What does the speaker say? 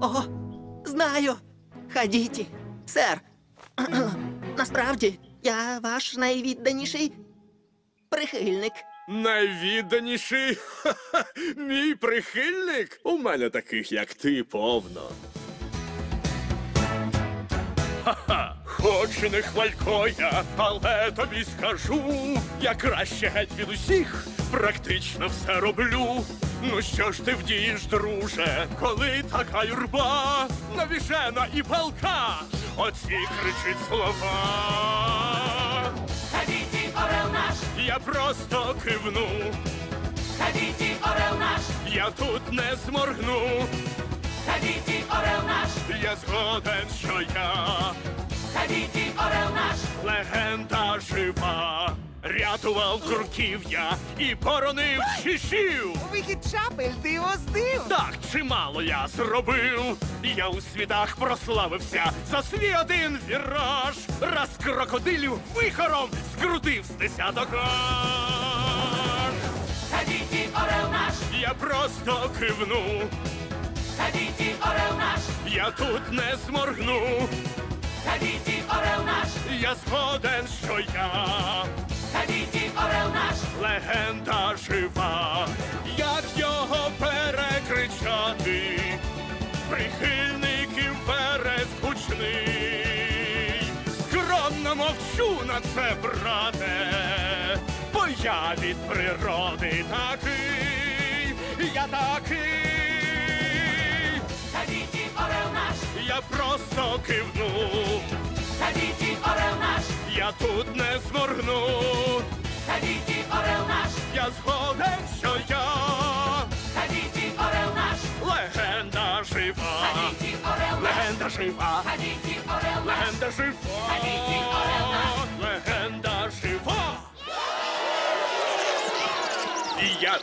О, знаю. Ходіть, сер. Насправді, я ваш найвідданіший прихильник. Найвідданіший мій прихильник. У мене таких, як ти, повно. Ха-ха, не хвалько я, але тобі скажу, я краще геть від усіх практично все роблю. Ну що ж ти вдієш, друже, коли така юрба навіжена і палка, оці кричить слова. Ходите, орел наш, Я просто кивну, ходите, орел наш, я тут не зморгну, ходите, орел наш, я згоден, що я ходите, Рятував курків я і боронив чищів. Вихід чапель, диво з див. Так чимало я зробив. Я у світах прославився за свій один віраж. Раз крокодилів вихором скрутив з десяток. аж. ходите, орел наш, Я просто кивну. ходите, орел наш, Я тут не зморгну, ходите, орел наш, я згоден, що я прихильників перед гучний. Скромно мовчу на це, брате, бо я від природи такий, я такий. ходите, орел наш, Я просто кивну, ходите, орел наш, я тут не зморгну, ходите, легенда жива, ходите, орел наш, легенда жива, Ходите, орел наш. легенда жива. І я.